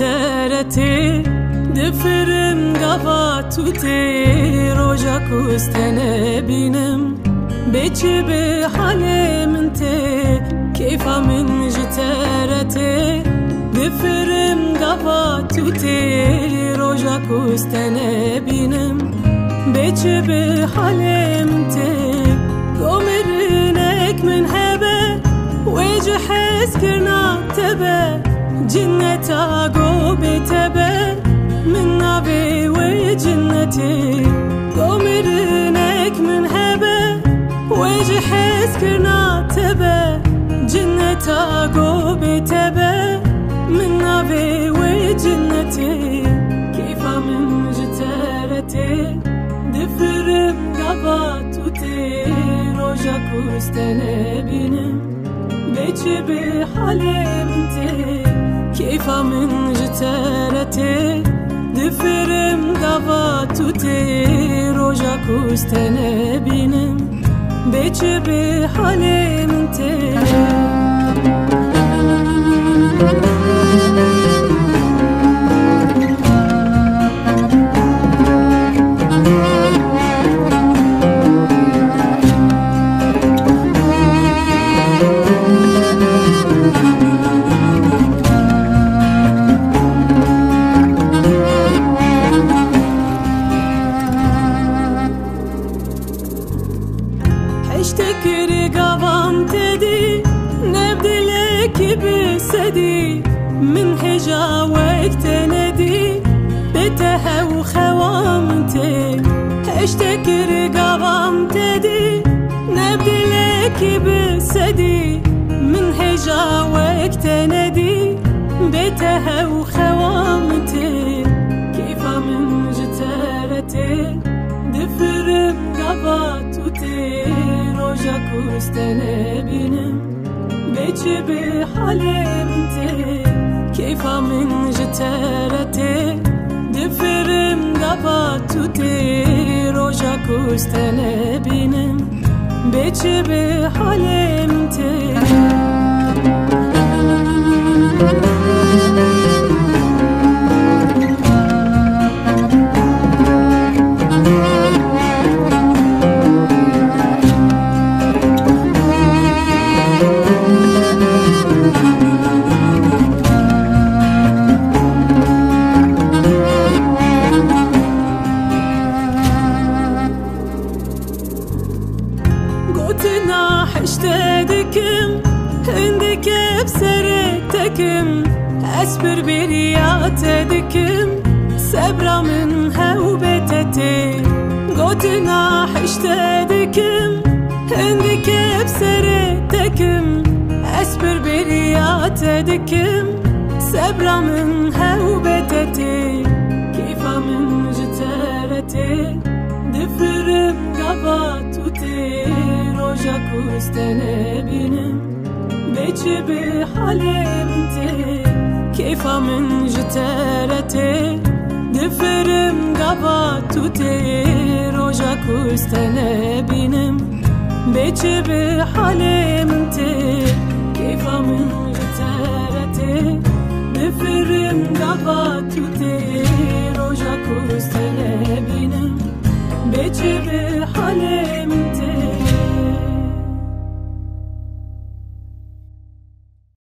time te Deferem gava tute roja kustene binem Beçe be halem te. Keyfa min jiterete Deferem gava tute roja kustene binem Beçe be halem te. Gomerinek min hebe Vece heskirna tebe. Cinneta go وبتبان من نبي وجنتي. قومي رنك من هبة وجي حسكنا تبا جنة قومي تبا من نبي وجنتي. كيف من جتارتي دفرم قبات وتي روجا كوستنا بنم بيتي بحالي كيف من جتارتي دفرم قبات وتير وجاك واستنبينم بيتي بحلمتي حشتك رقبام تدي نبدي لك بسدي من حجاوك تندي بتها وخوامتي حشتك رقبام تدي نبدي لك بسدي من حجاوك تندي بتها وخوامتي كيف من جتارتي Kudüs Telebinim Beçi bi halemti Keyfa min jitereti Difirim daba Roja Kudüs Telebinim Beçi bi halemti Eştediküm Hündikep seretteküm Esbir bir yat ediküm Sebramın hevbeteti Gotina eştediküm Hündikep seretteküm Esbir bir yat ediküm Sebramın وتير وجاك واستنبينم بيتي بحلمتي كيف من جتارتي دفرم قبات وتير وجاك واستنبينم بيتي بحلمتي كيف من جتارتي دفرم قبات وتير وجاك واستنبينم بيتي بحلمتي